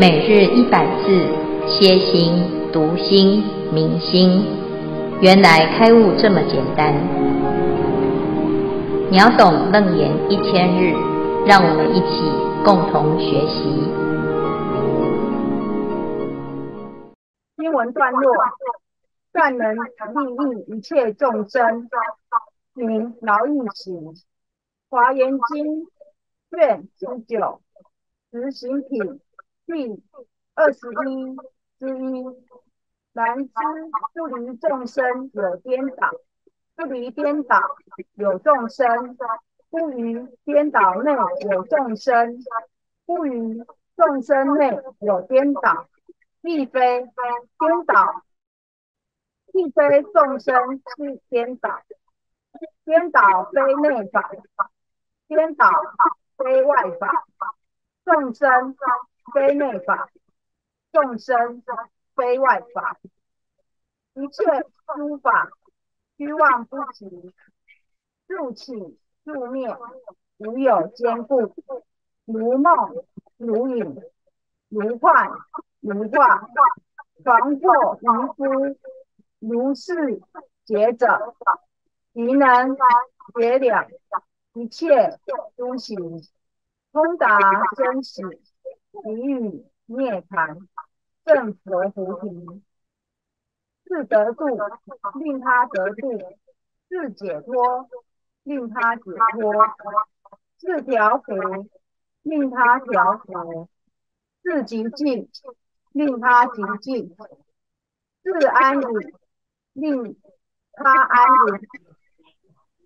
每日一百字，歇心、读心、明心，原来开悟这么简单。秒懂楞严一千日，让我们一起共同学习。经文段落：善能利益一切众生，名劳逸行。华严经卷十九，执行品。第二十一之一，然知不离众生有颠倒，不离颠倒有众生，不离颠倒内有众生，不离众生内有颠倒，亦非颠倒，亦非众生是颠倒，颠倒非内法，颠倒非外法，众生。非内法，众生非外法，一切诸法虚妄不齐，入起入灭，无有坚固，如梦如影，如幻如化，凡惑如夫，如是觉者，即能觉了一切诸行，通达真实。离与涅槃，正佛菩提，自得度，令他得度；自解脱，令他解脱；自调伏，令他调伏；自极静，令他极静；自安隐，令他安隐；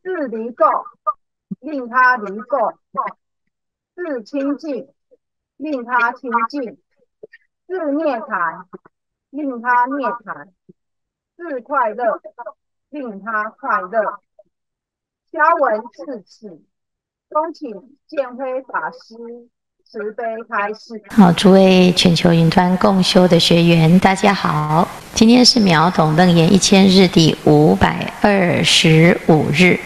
自离垢，令他离垢；自清净。令他清净，自涅槃；令他涅槃，自快乐；令他快乐。消文至此，恭请建辉法师慈悲开示。好，诸位全球云端共修的学员，大家好，今天是秒懂楞严一千日第五百二十五日。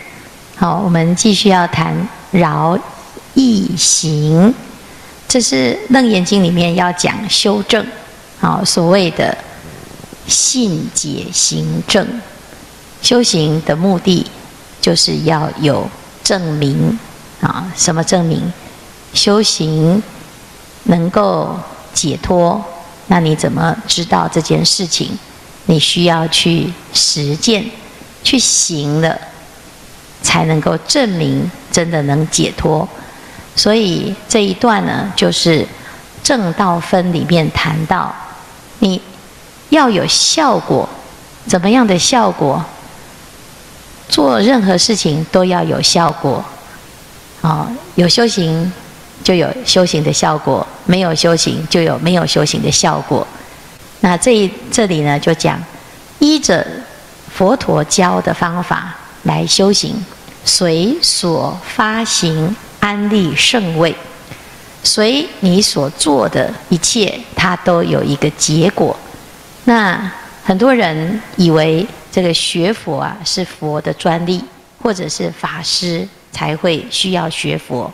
好，我们继续要谈饶易行。这是《楞严经》里面要讲修正，好所谓的信解行正，修行的目的就是要有证明啊，什么证明？修行能够解脱，那你怎么知道这件事情？你需要去实践，去行了，才能够证明真的能解脱。所以这一段呢，就是正道分里面谈到，你要有效果，怎么样的效果？做任何事情都要有效果。啊，有修行就有修行的效果，没有修行就有没有修行的效果。那这一这里呢，就讲依着佛陀教的方法来修行，随所发行。安利圣位，随你所做的一切，它都有一个结果。那很多人以为这个学佛啊是佛的专利，或者是法师才会需要学佛。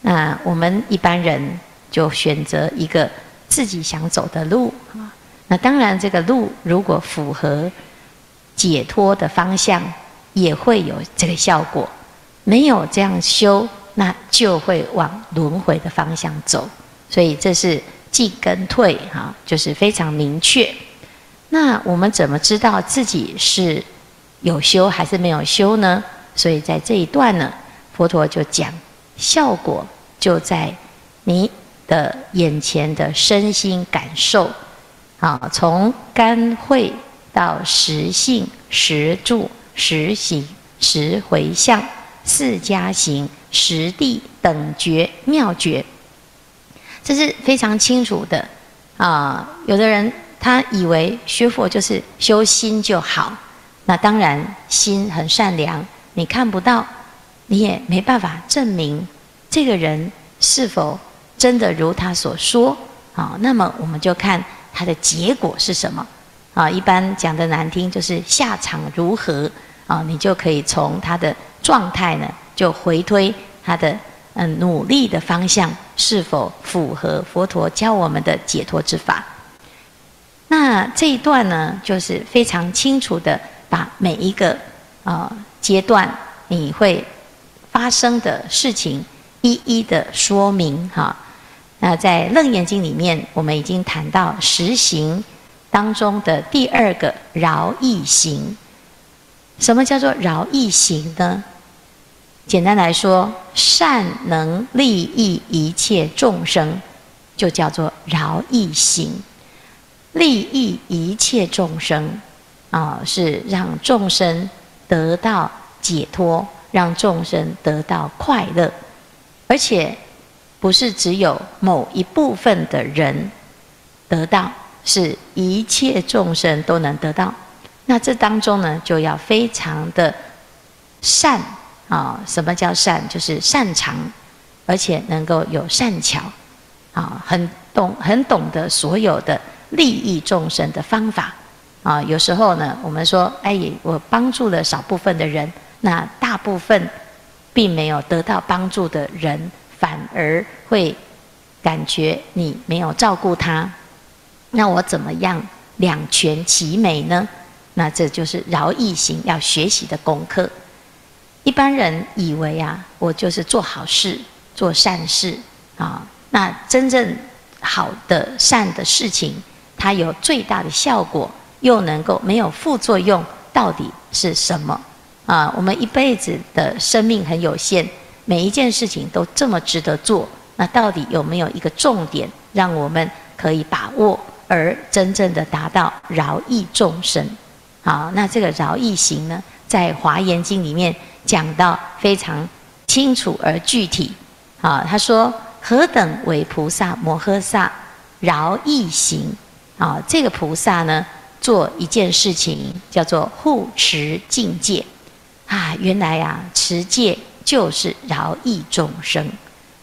那我们一般人就选择一个自己想走的路啊。那当然，这个路如果符合解脱的方向，也会有这个效果。没有这样修。那就会往轮回的方向走，所以这是进跟退哈，就是非常明确。那我们怎么知道自己是有修还是没有修呢？所以在这一段呢，佛陀就讲，效果就在你的眼前的身心感受，啊，从干慧到实性、实住、实行、实回向四加行。实地等觉妙觉，这是非常清楚的啊！有的人他以为学佛就是修心就好，那当然心很善良，你看不到，你也没办法证明这个人是否真的如他所说啊。那么我们就看他的结果是什么啊？一般讲的难听就是下场如何啊？你就可以从他的状态呢。就回推他的嗯努力的方向是否符合佛陀教我们的解脱之法。那这一段呢，就是非常清楚的把每一个啊阶段你会发生的事情一一的说明哈。那在《楞严经》里面，我们已经谈到实行当中的第二个饶益行。什么叫做饶益行呢？简单来说，善能利益一切众生，就叫做饶益行。利益一切众生，啊，是让众生得到解脱，让众生得到快乐，而且不是只有某一部分的人得到，是一切众生都能得到。那这当中呢，就要非常的善啊！什么叫善？就是擅长，而且能够有善巧啊，很懂很懂得所有的利益众生的方法啊。有时候呢，我们说，哎，我帮助了少部分的人，那大部分并没有得到帮助的人，反而会感觉你没有照顾他。那我怎么样两全其美呢？那这就是饶益行要学习的功课。一般人以为啊，我就是做好事、做善事啊。那真正好的善的事情，它有最大的效果，又能够没有副作用，到底是什么啊？我们一辈子的生命很有限，每一件事情都这么值得做，那到底有没有一个重点，让我们可以把握，而真正的达到饶益众生？好，那这个饶益行呢，在华严经里面讲到非常清楚而具体。啊，他说何等为菩萨摩诃萨饶益行？啊，这个菩萨呢，做一件事情叫做护持境界。啊，原来呀，持戒就是饶益众生。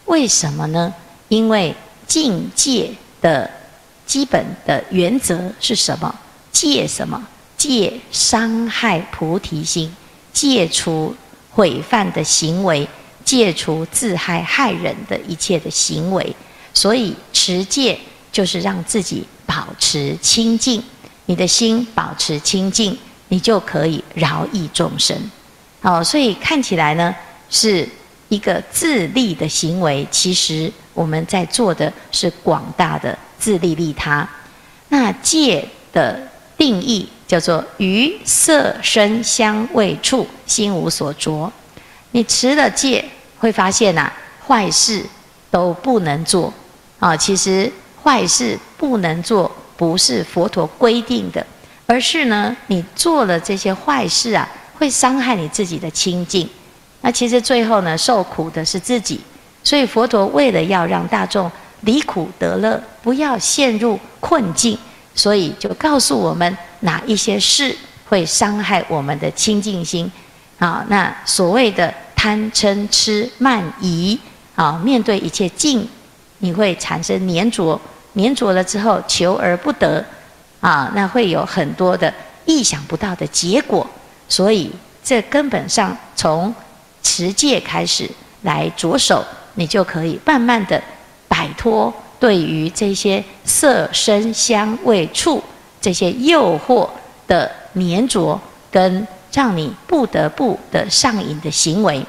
为什么呢？因为境界的基本的原则是什么？戒什么？戒伤害菩提心，戒除毁犯的行为，戒除自害害人的一切的行为。所以持戒就是让自己保持清净，你的心保持清净，你就可以饶益众生。好，所以看起来呢是一个自利的行为，其实我们在做的是广大的自利利他。那戒的定义。叫做于色声香味触心无所着，你持了戒，会发现呐，坏事都不能做啊。其实坏事不能做，不是佛陀规定的，而是呢，你做了这些坏事啊，会伤害你自己的清净。那其实最后呢，受苦的是自己。所以佛陀为了要让大众离苦得乐，不要陷入困境。所以就告诉我们哪一些事会伤害我们的清净心，啊，那所谓的贪嗔痴慢疑，啊，面对一切境，你会产生粘着，粘着了之后求而不得，啊，那会有很多的意想不到的结果。所以这根本上从持戒开始来着手，你就可以慢慢的摆脱。对于这些色、声、香、味、触这些诱惑的粘着，跟让你不得不的上瘾的行为，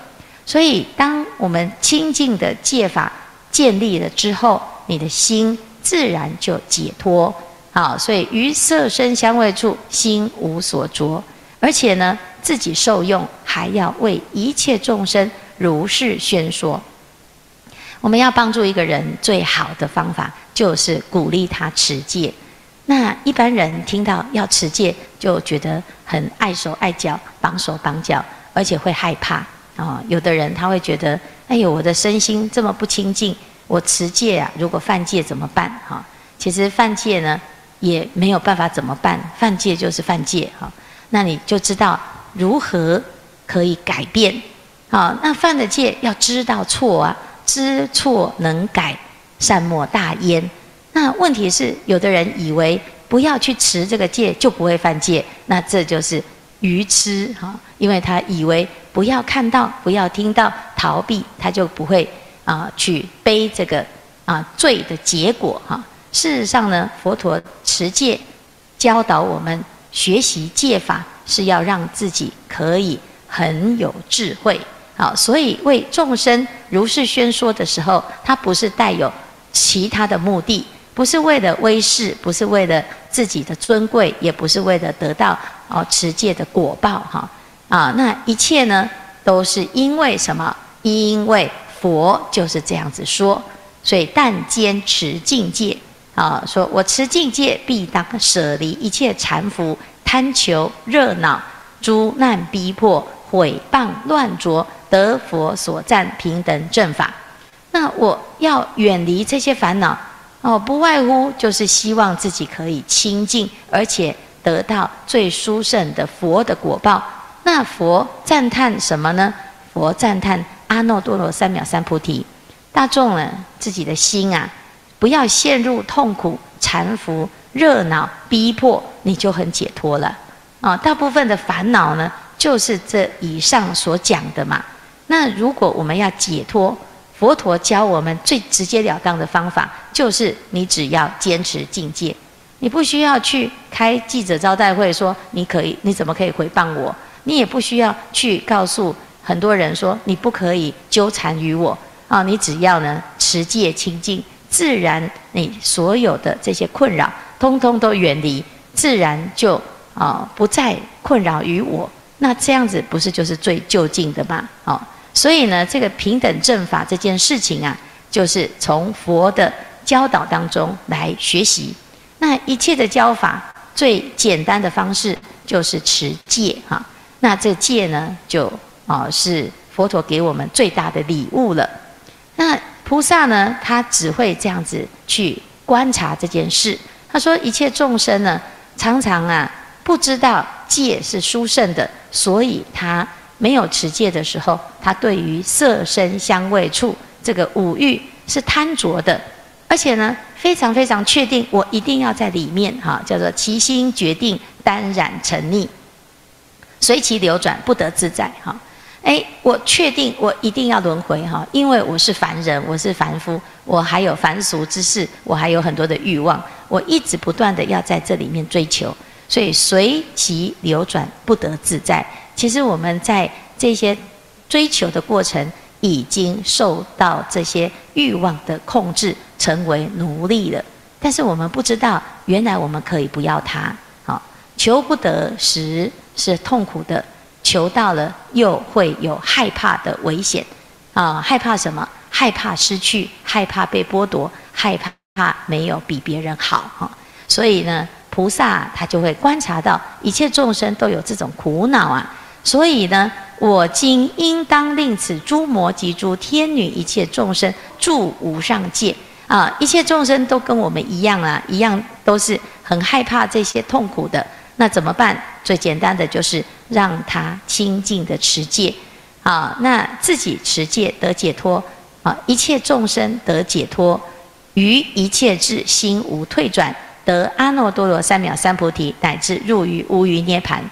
所以当我们清净的戒法建立了之后，你的心自然就解脱。好，所以于色、身、香、味、处心无所着，而且呢，自己受用，还要为一切众生如是宣说。我们要帮助一个人最好的方法，就是鼓励他持戒。那一般人听到要持戒，就觉得很碍手碍脚，绑手绑脚，而且会害怕啊。有的人他会觉得，哎呦，我的身心这么不清净，我持戒啊，如果犯戒怎么办？哈，其实犯戒呢，也没有办法怎么办，犯戒就是犯戒哈。那你就知道如何可以改变。好，那犯的戒要知道错啊。知错能改，善莫大焉。那问题是，有的人以为不要去持这个戒就不会犯戒，那这就是愚痴哈。因为他以为不要看到、不要听到、逃避，他就不会啊去背这个啊罪的结果哈。事实上呢，佛陀持戒教导我们学习戒法，是要让自己可以很有智慧。好，所以为众生如是宣说的时候，他不是带有其他的目的，不是为了威势，不是为了自己的尊贵，也不是为了得到哦持戒的果报哈。啊，那一切呢，都是因为什么？因为佛就是这样子说，所以但坚持境界啊，说我持境界，必当舍离一切缠缚、贪求、热闹、诸难逼迫、毁谤乱着，得佛所赞平等正法。那我要远离这些烦恼哦，不外乎就是希望自己可以清净，而且得到最殊胜的佛的果报。那佛赞叹什么呢？佛赞叹阿耨多罗三藐三菩提。大众呢，自己的心啊，不要陷入痛苦、缠缚、热闹、逼迫，你就很解脱了啊。大部分的烦恼呢，就是这以上所讲的嘛。那如果我们要解脱，佛陀教我们最直截了当的方法，就是你只要坚持境界，你不需要去开记者招待会说你可以，你怎么可以回谤我？你也不需要去告诉很多人说你不可以纠缠于我啊！你只要呢持戒清净，自然你所有的这些困扰，通通都远离，自然就啊不再困扰于我。那这样子不是就是最就近的吗？哦，所以呢，这个平等正法这件事情啊，就是从佛的教导当中来学习。那一切的教法最简单的方式就是持戒哈。那这戒呢，就啊是佛陀给我们最大的礼物了。那菩萨呢，他只会这样子去观察这件事。他说，一切众生呢，常常啊不知道戒是殊胜的，所以他没有持戒的时候，他对于色身香味触这个五欲是贪着的，而且呢非常非常确定，我一定要在里面哈，叫做其心决定单染沉溺。随其流转，不得自在。哈，哎，我确定我一定要轮回哈，因为我是凡人，我是凡夫，我还有凡俗之事，我还有很多的欲望，我一直不断的要在这里面追求，所以随其流转，不得自在。其实我们在这些追求的过程，已经受到这些欲望的控制，成为奴隶了。但是我们不知道，原来我们可以不要它。好，求不得时。是痛苦的，求到了又会有害怕的危险，啊，害怕什么？害怕失去，害怕被剥夺，害怕没有比别人好哈。所以呢，菩萨他就会观察到一切众生都有这种苦恼啊。所以呢，我今应当令此诸魔及诸天女一切众生住无上界啊。一切众生都跟我们一样啊，一样都是很害怕这些痛苦的。那怎么办？最简单的就是让他清净的持戒，啊，那自己持戒得解脱，啊，一切众生得解脱，于一切智心无退转，得阿耨多罗三藐三菩提，乃至入于无余涅盘。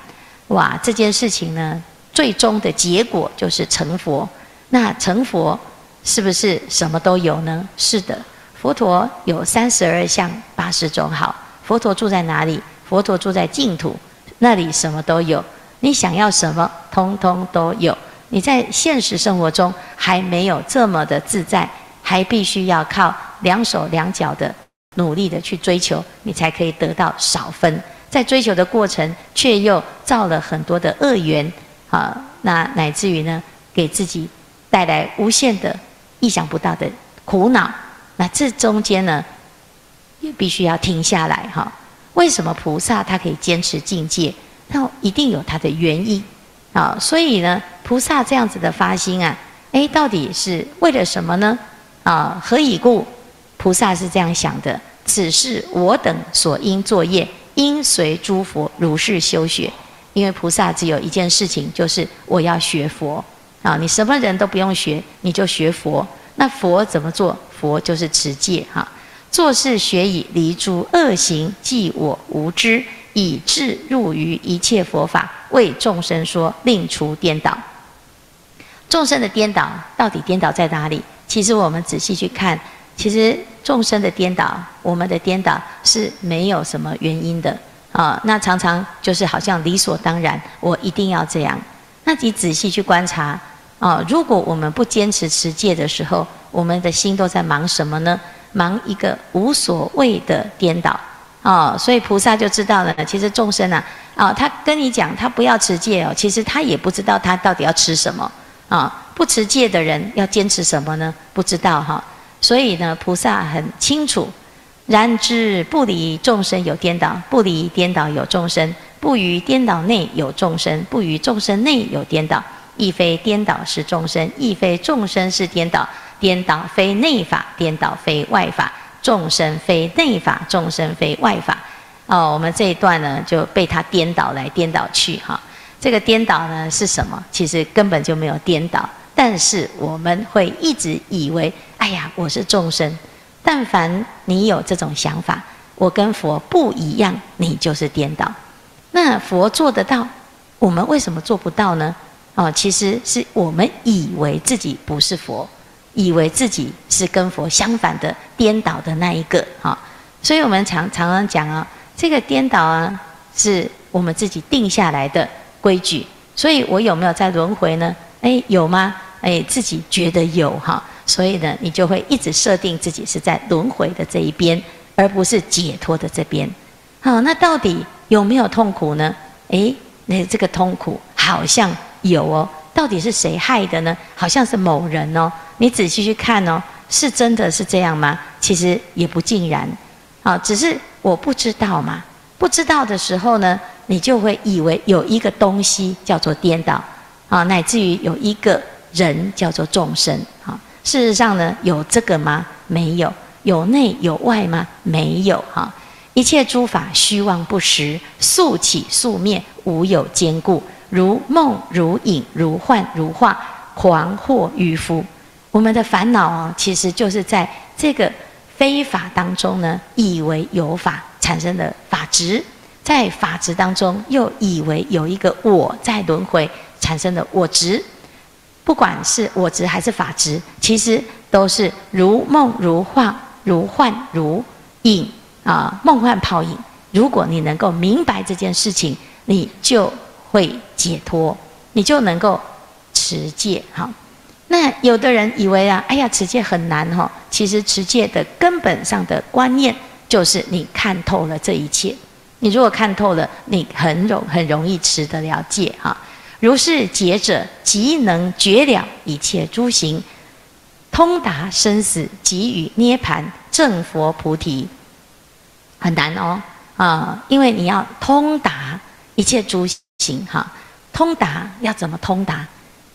哇，这件事情呢，最终的结果就是成佛。那成佛是不是什么都有呢？是的，佛陀有三十二相八十种好。佛陀住在哪里？佛陀住在净土，那里什么都有，你想要什么，通通都有。你在现实生活中还没有这么的自在，还必须要靠两手两脚的努力的去追求，你才可以得到少分。在追求的过程，却又造了很多的恶缘啊，那乃至于呢，给自己带来无限的意想不到的苦恼。那这中间呢，也必须要停下来哈。为什么菩萨他可以坚持境界？那一定有他的原因啊！所以呢，菩萨这样子的发心啊，哎，到底是为了什么呢？啊，何以故？菩萨是这样想的：此是我等所应作业，应随诸佛如是修学。因为菩萨只有一件事情，就是我要学佛啊！你什么人都不用学，你就学佛。那佛怎么做？佛就是持戒哈。做事学以离诸恶行，即我无知，以致入于一切佛法，为众生说，令除颠倒。众生的颠倒到底颠倒在哪里？其实我们仔细去看其实众生的颠倒，我们的颠倒是没有什么原因的啊。那常常就是好像理所当然，我一定要这样。那你仔细去观察啊，如果我们不坚持持戒的时候，我们的心都在忙什么呢？忙一个无所谓的颠倒啊。所以菩萨就知道了，其实众生啊，啊，他跟你讲他不要持戒哦，其实他也不知道他到底要吃什么啊。不持戒的人要坚持什么呢？不知道哈。所以呢，菩萨很清楚，然知不离众生有颠倒，不离颠倒有众生，不于颠倒内有众生，不于众生内有颠倒，亦非颠倒是众生，亦非众生是颠倒，颠倒非内法，颠倒非外法，众生非内法，众生非外法。哦，我们这一段呢就被他颠倒来颠倒去哈。这个颠倒呢是什么？其实根本就没有颠倒。但是我们会一直以为，哎呀，我是众生。但凡你有这种想法，我跟佛不一样，你就是颠倒。那佛做得到，我们为什么做不到呢？哦，其实是我们以为自己不是佛，以为自己是跟佛相反的颠倒的那一个哈。所以我们常常常讲啊，这个颠倒啊，是我们自己定下来的规矩。所以我有没有在轮回呢？哎，有吗？哎，自己觉得有哈，所以呢，你就会一直设定自己是在轮回的这一边，而不是解脱的这边。好，那到底有没有痛苦呢？哎，那这个痛苦好像有哦。到底是谁害的呢？好像是某人哦。你仔细去看哦，是真的是这样吗？其实也不尽然。啊，只是我不知道嘛。不知道的时候呢，你就会以为有一个东西叫做颠倒。啊，乃至于有一个人叫做众生，事实上呢，有这个吗？没有，有内有外吗？没有，哈，一切诸法虚妄不实，速起速灭，无有坚固，如梦如影，如幻如化，狂惑愚夫。我们的烦恼啊，其实就是在这个非法当中呢，以为有法产生的法执，在法执当中又以为有一个我在轮回。产生的我执，不管是我执还是法执，其实都是如梦如幻、如幻如影啊，梦幻泡影。如果你能够明白这件事情，你就会解脱，你就能够持戒。哈，那有的人以为啊，哎呀，持戒很难哈。其实持戒的根本上的观念，就是你看透了这一切。你如果看透了，你很容很容易持得了戒哈。如是解者，即能绝了一切诸行，通达生死，即与涅盘正佛菩提。很难哦，啊，因为你要通达一切诸行，哈，通达要怎么通达？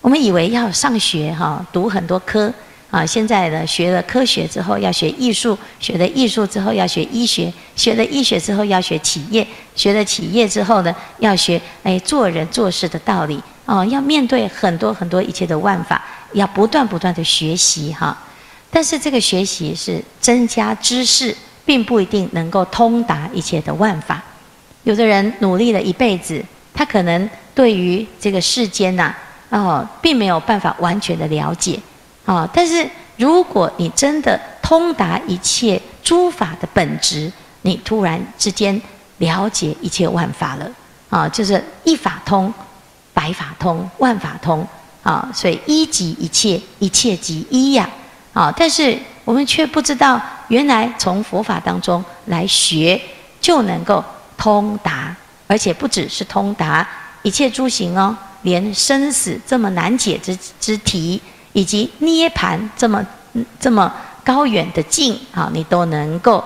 我们以为要上学，哈，读很多科。啊，现在呢，学了科学之后要学艺术，学了艺术之后要学医学，学了医学之后要学企业，学了企业之后呢，要学哎做人做事的道理哦，要面对很多很多一切的万法，要不断不断的学习哈。但是这个学习是增加知识，并不一定能够通达一切的万法。有的人努力了一辈子，他可能对于这个世间呐，哦，并没有办法完全的了解。啊！但是如果你真的通达一切诸法的本质，你突然之间了解一切万法了啊！就是一法通，百法通，万法通啊！所以一即一切，一切即一呀！啊！但是我们却不知道，原来从佛法当中来学，就能够通达，而且不只是通达一切诸行哦，连生死这么难解之之题。以及涅盘这么这么高远的境啊，你都能够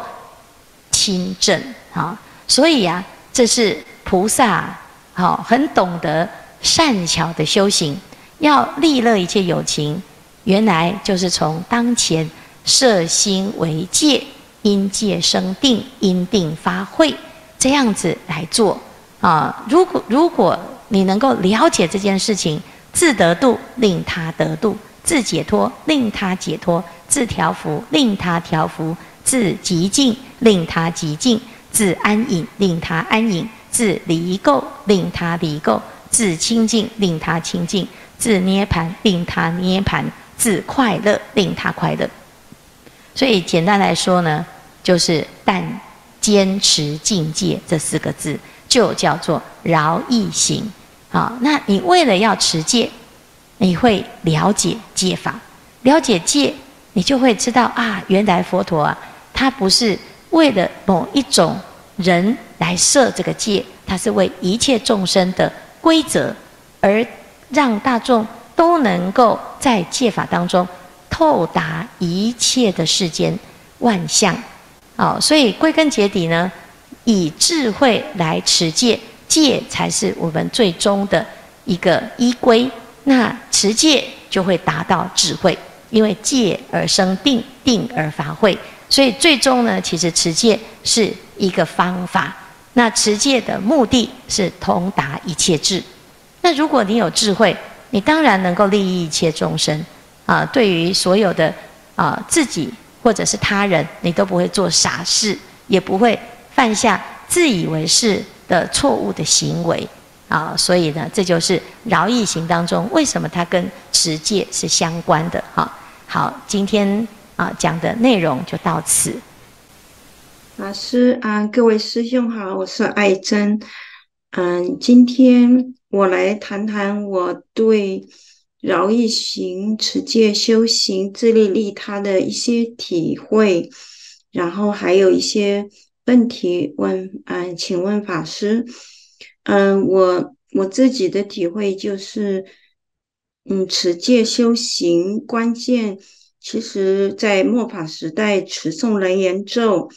亲证啊，所以呀，这是菩萨好很懂得善巧的修行，要利乐一切有情，原来就是从当前摄心为戒，因戒生定，因定发慧，这样子来做啊。如果如果你能够了解这件事情，自得度，令他得度。自解脱，令他解脱；自调伏，令他调伏；自极静，令他极静；自安隐，令他安隐；自离垢，令他离垢；自清净，令他清净；自涅盘，令他涅盘；自快乐，令他快乐。所以简单来说呢，就是但坚持境界这四个字，就叫做饶益行。好，那你为了要持戒，你会了解戒法，了解戒，你就会知道啊，原来佛陀啊，他不是为了某一种人来设这个戒，他是为一切众生的规则，而让大众都能够在戒法当中透达一切的世间万象。好，所以归根结底呢，以智慧来持戒。戒才是我们最终的一个依归，那持戒就会达到智慧，因为戒而生定，定而发慧，所以最终呢，其实持戒是一个方法。那持戒的目的是通达一切智。那如果你有智慧，你当然能够利益一切众生啊。对于所有的啊自己或者是他人，你都不会做傻事，也不会犯下自以为是。的错误的行为啊，所以呢，这就是饶益行当中为什么它跟持戒是相关的哈。好，今天啊讲的内容就到此。老师啊，各位师兄好，我是爱珍。嗯，今天我来谈谈我对饶益行、持戒修行、自利利他的一些体会，然后还有一些。问题问，嗯，请问法师，嗯，我我自己的体会就是，嗯，持戒修行关键，其实在末法时代，持诵人言咒、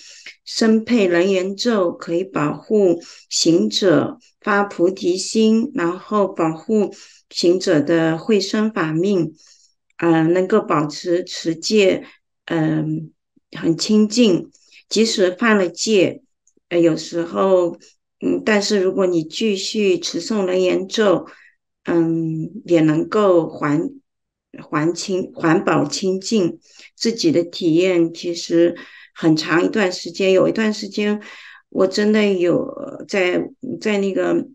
身配人言咒，可以保护行者发菩提心，然后保护行者的慧生法命，嗯，能够保持持戒，嗯，很清净。即使犯了戒，呃，有时候，嗯，但是如果你继续持诵楞严咒，嗯，也能够还还清、环保清净。自己的体验其实很长一段时间，有一段时间，我真的有在在那个，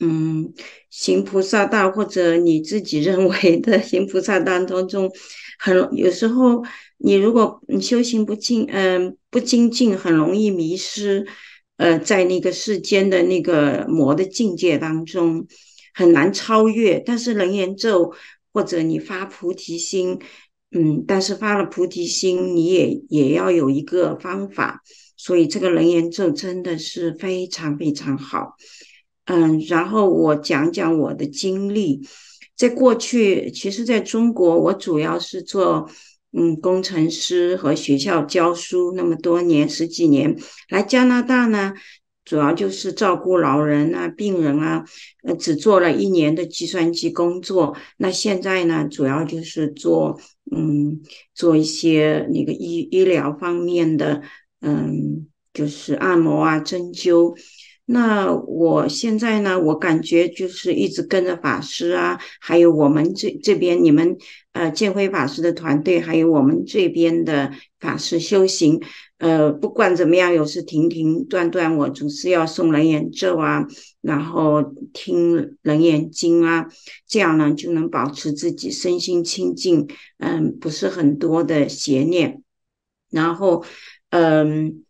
嗯，行菩萨道或者你自己认为的行菩萨道当中，很有时候。你如果你修行不精，嗯，不精进，很容易迷失，呃，在那个世间的那个魔的境界当中，很难超越。但是楞严咒或者你发菩提心，嗯，但是发了菩提心，你也也要有一个方法。所以这个楞严咒真的是非常非常好，嗯，然后我讲讲我的经历，在过去，其实在中国，我主要是做。嗯，工程师和学校教书那么多年，十几年，来加拿大呢，主要就是照顾老人啊、病人啊，呃，只做了一年的计算机工作。那现在呢，主要就是做，嗯，做一些那个医医疗方面的，嗯，就是按摩啊、针灸。那我现在呢，我感觉就是一直跟着法师啊，还有我们这这边你们呃建辉法师的团队，还有我们这边的法师修行，呃，不管怎么样，有时停停断断，我总是要诵人言咒啊，然后听人言经啊，这样呢就能保持自己身心清净，嗯，不是很多的邪念，然后嗯。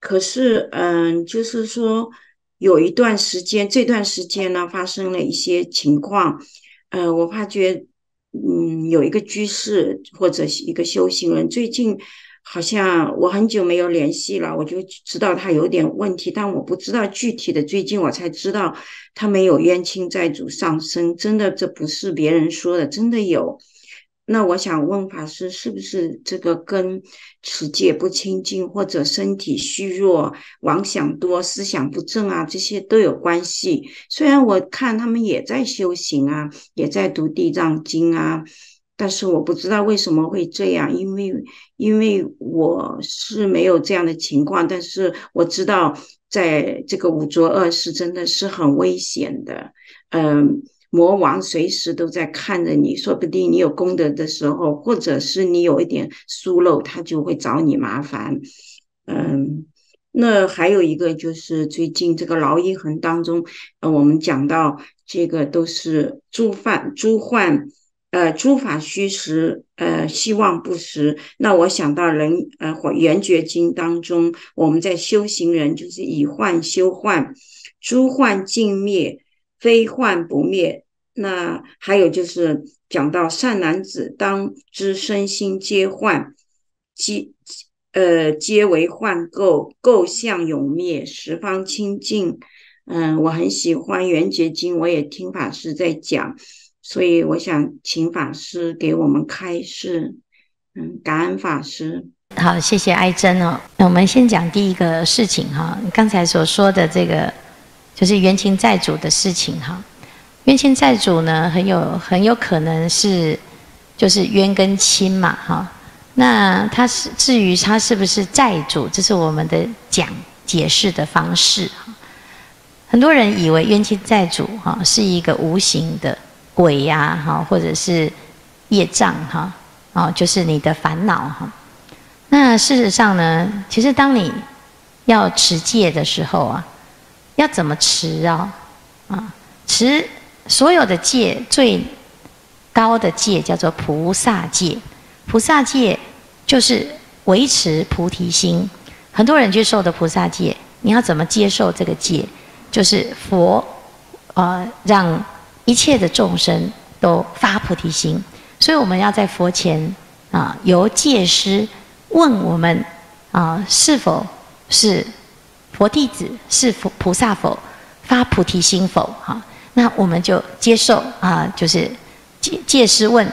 可是，嗯，就是说，有一段时间，这段时间呢，发生了一些情况，呃，我发觉，嗯，有一个居士或者一个修行人，最近好像我很久没有联系了，我就知道他有点问题，但我不知道具体的。最近我才知道他没有冤亲债主上身，真的，这不是别人说的，真的有。那我想问法师，是不是这个跟持戒不清净，或者身体虚弱、妄想多、思想不正啊，这些都有关系？虽然我看他们也在修行啊，也在读地藏经啊，但是我不知道为什么会这样，因为因为我是没有这样的情况，但是我知道在这个五浊恶世真的是很危险的，嗯。魔王随时都在看着你，说不定你有功德的时候，或者是你有一点疏漏，他就会找你麻烦。嗯，那还有一个就是最近这个劳逸恒当中，呃，我们讲到这个都是诸犯诸患，呃，诸法虚实，呃，希望不实。那我想到人，呃，《或圆觉经》当中，我们在修行人就是以幻修幻，诸幻尽灭，非幻不灭。那还有就是讲到善男子，当知身心皆幻，皆呃皆为幻构，构相永灭，十方清净。嗯，我很喜欢《圆觉经》，我也听法师在讲。所以我想请法师给我们开示，嗯，感恩法师。好，谢谢艾珍哦。那我们先讲第一个事情哈，刚才所说的这个就是冤亲债主的事情哈。冤亲债主呢，很有很有可能是就是冤跟亲嘛哈。那他是至于他是不是债主，这是我们的讲解释的方式哈。很多人以为冤亲债主哈是一个无形的。鬼呀，哈，或者是业障，哈，哦，就是你的烦恼，哈。那事实上呢，其实当你要持戒的时候啊，要怎么持啊？啊，持所有的戒最高的戒叫做菩萨戒。菩萨戒就是维持菩提心。很多人去受的菩萨戒，你要怎么接受这个戒？就是佛，呃，让。一切的众生都发菩提心，所以我们要在佛前啊，由戒师问我们啊，是否是佛弟子，是佛菩萨否，发菩提心否？哈，那我们就接受啊，就是戒戒师问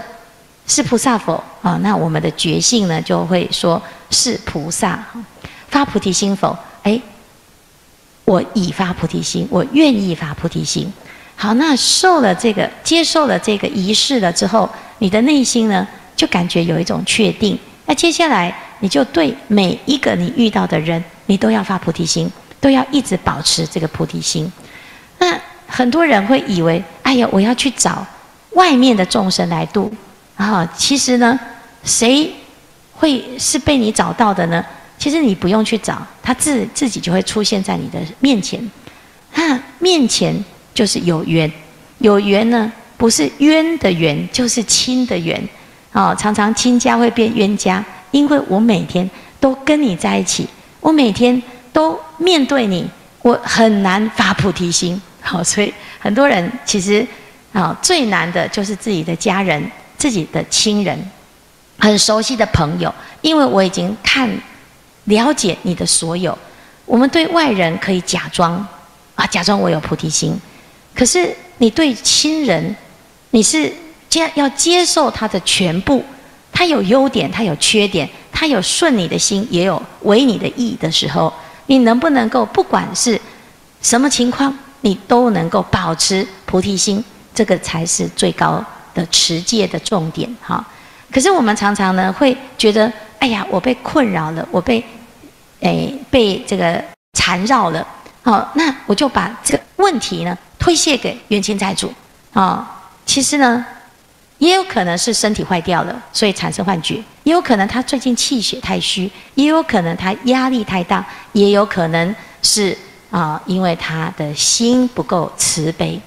是菩萨否？啊，那我们的觉性呢，就会说是菩萨。发菩提心否？哎，我已发菩提心，我愿意发菩提心。好，那受了这个，接受了这个仪式了之后，你的内心呢，就感觉有一种确定。那接下来，你就对每一个你遇到的人，你都要发菩提心，都要一直保持这个菩提心。那很多人会以为，哎呀，我要去找外面的众生来度啊。其实呢，谁会是被你找到的呢？其实你不用去找，他自自己就会出现在你的面前。他面前。就是有缘，有缘呢，不是冤的缘，就是亲的缘。哦，常常亲家会变冤家，因为我每天都跟你在一起，我每天都面对你，我很难发菩提心。好，所以很多人其实啊，最难的就是自己的家人、自己的亲人、很熟悉的朋友，因为我已经看了解你的所有。我们对外人可以假装啊，假装我有菩提心。可是你对亲人，你是接要接受他的全部，他有优点，他有缺点，他有顺你的心，也有违你的意的时候，你能不能够不管是什么情况，你都能够保持菩提心，这个才是最高的持戒的重点哈。可是我们常常呢会觉得，哎呀，我被困扰了，我被诶被这个缠绕了，好，那我就把这个问题呢。推卸给冤亲债主啊，其实呢，也有可能是身体坏掉了，所以产生幻觉；也有可能他最近气血太虚，也有可能他压力太大，也有可能是啊，因为他的心不够慈悲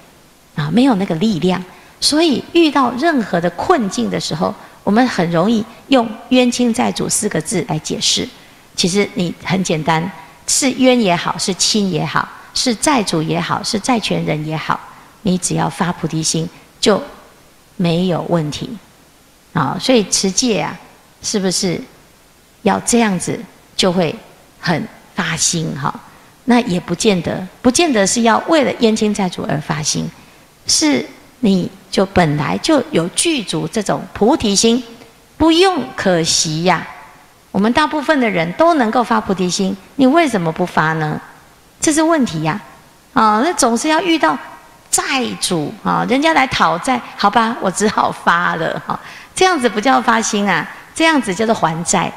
啊，没有那个力量，所以遇到任何的困境的时候，我们很容易用“冤亲债主”四个字来解释。其实你很简单，是冤也好，是亲也好。是债主也好，是债权人也好，你只要发菩提心就没有问题啊！所以持戒啊，是不是要这样子就会很发心哈？那也不见得，不见得是要为了冤亲债主而发心，是你就本来就有具足这种菩提心，不用可惜呀。我们大部分的人都能够发菩提心，你为什么不发呢？这是问题呀，啊，那总是要遇到债主啊，人家来讨债，好吧，我只好发了哈，这样子不叫发心啊，这样子叫做还债。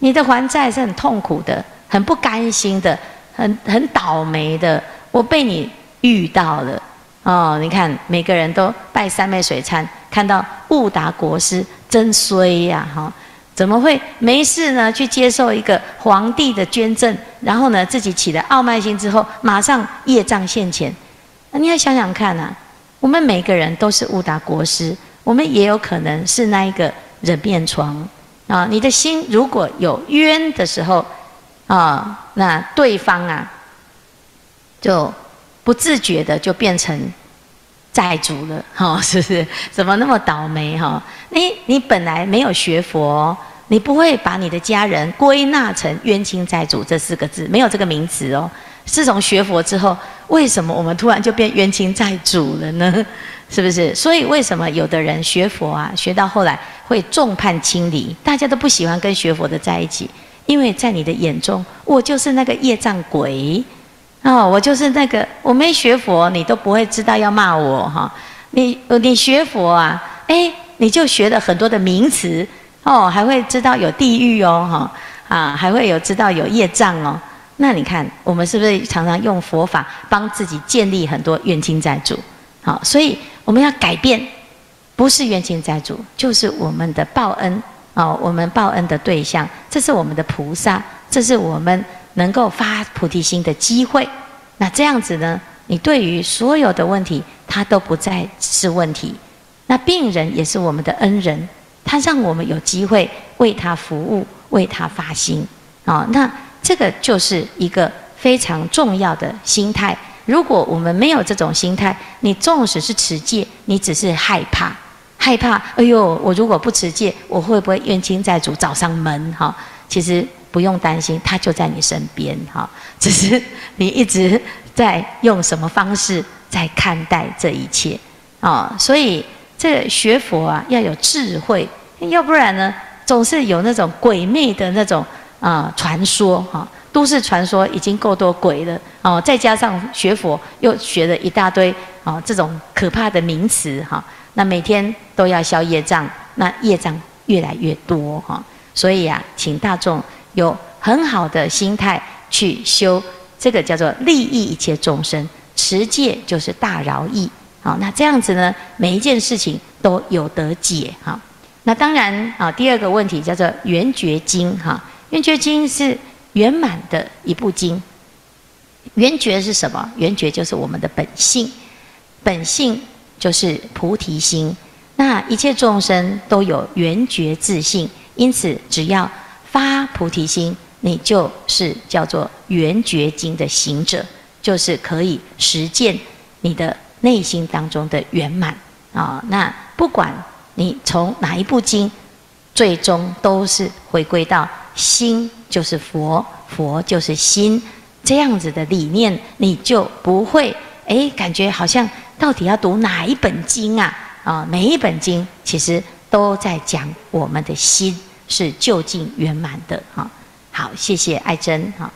你的还债是很痛苦的，很不甘心的，很很倒霉的。我被你遇到了哦，你看每个人都拜三昧水忏，看到悟达国师真衰呀哈。怎么会没事呢？去接受一个皇帝的捐赠，然后呢，自己起了傲慢心之后，马上业障现前。那你要想想看呐，我们每个人都是误达国师，我们也有可能是那一个人变床啊。你的心如果有冤的时候啊，那对方啊就不自觉的就变成债主了，哈，是不是？怎么那么倒霉哈？你你本来没有学佛，你不会把你的家人归纳成冤亲债主这四个字，没有这个名词哦。自从学佛之后，为什么我们突然就变冤亲债主了呢？是不是？所以为什么有的人学佛啊，学到后来会众叛亲离？大家都不喜欢跟学佛的在一起，因为在你的眼中，我就是那个业障鬼哦，我就是那个我没学佛，你都不会知道要骂我哈。你你学佛啊，哎，你就学了很多的名词哦，还会知道有地狱哦哈啊，还会有知道有业障哦。那你看，我们是不是常常用佛法帮自己建立很多冤亲债主？好，所以我们要改变，不是冤亲债主，就是我们的报恩哦。我们报恩的对象，这是我们的菩萨，这是我们能够发菩提心的机会。那这样子呢，你对于所有的问题，它都不再是问题。那病人也是我们的恩人，他让我们有机会为他服务，为他发心啊。那这个就是一个非常重要的心态。如果我们没有这种心态，你纵使是持戒，你只是害怕，害怕。哎呦，我如果不持戒，我会不会冤亲债主找上门？哈，其实不用担心，他就在你身边。哈，只是你一直在用什么方式在看待这一切啊？所以这学佛啊，要有智慧，要不然呢，总是有那种鬼魅的那种。啊，传说哈，都市传说已经够多鬼了哦，再加上学佛又学了一大堆啊，这种可怕的名词哈，那每天都要消业障，那业障越来越多哈，所以啊，请大众有很好的心态去修这个叫做利益一切众生，持戒就是大饶益，好，那这样子呢，每一件事情都有得解哈。那当然啊，第二个问题叫做圆觉经哈。圆觉经是圆满的一部经。圆觉是什么？圆觉就是我们的本性，本性就是菩提心。那一切众生都有圆觉自性，因此只要发菩提心，你就是叫做圆觉经的行者，就是可以实践你的内心当中的圆满啊。那不管你从哪一部经，最终都是回归到。心就是佛，佛就是心，这样子的理念，你就不会哎，感觉好像到底要读哪一本经啊？啊，每一本经其实都在讲我们的心是究竟圆满的哈。好，谢谢爱珍哈。